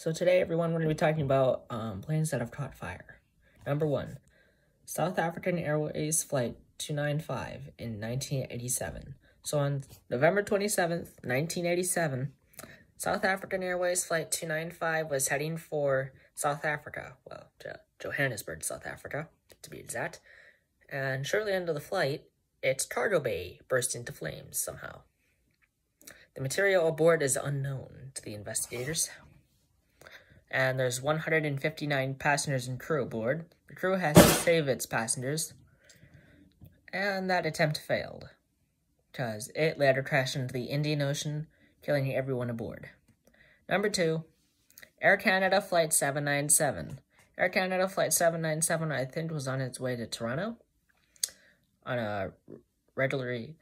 So today, everyone, we're going to be talking about um, planes that have caught fire. Number one, South African Airways Flight 295 in 1987. So on November 27th, 1987, South African Airways Flight 295 was heading for South Africa, well, Johannesburg, South Africa, to be exact. And shortly into the flight, its cargo bay burst into flames somehow. The material aboard is unknown to the investigators and there's 159 passengers and crew aboard. The crew has to save its passengers, and that attempt failed, because it later crashed into the Indian Ocean, killing everyone aboard. Number two, Air Canada Flight 797. Air Canada Flight 797, I think, was on its way to Toronto on a regularly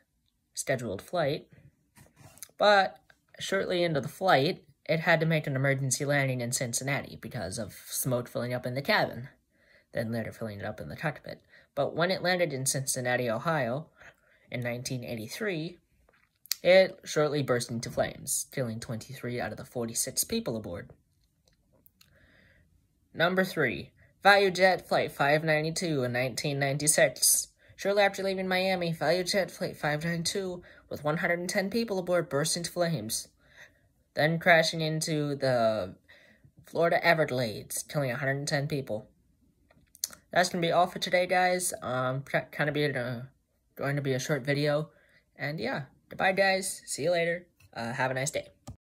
scheduled flight, but shortly into the flight, it had to make an emergency landing in Cincinnati because of smoke filling up in the cabin, then later filling it up in the cockpit. But when it landed in Cincinnati, Ohio, in 1983, it shortly burst into flames, killing 23 out of the 46 people aboard. Number 3. ValueJet Flight 592 in 1996. Shortly after leaving Miami, ValueJet Flight 592, with 110 people aboard, burst into flames then crashing into the Florida Everglades, killing 110 people. That's going to be all for today, guys. Um, kind of be a, going to be a short video. And yeah, goodbye, guys. See you later. Uh, have a nice day.